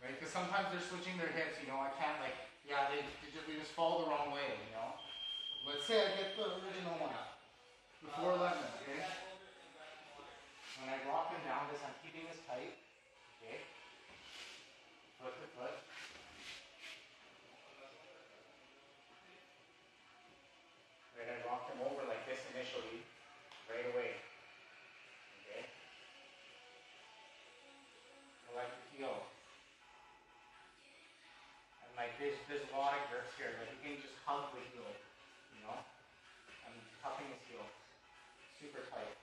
Right? Because sometimes they're switching their hips, you know, I can't like, yeah, they, they, just, they just fall the wrong way, you know. Let's say I get the original one up, the 411, okay? When I rock him down, this, I'm keeping this tight, okay? Foot to foot. Right, I rock him over like this initially, right away. Like there's there's a lot of here. Like you can just hug the heel, you know. I'm cupping his heel, super tight.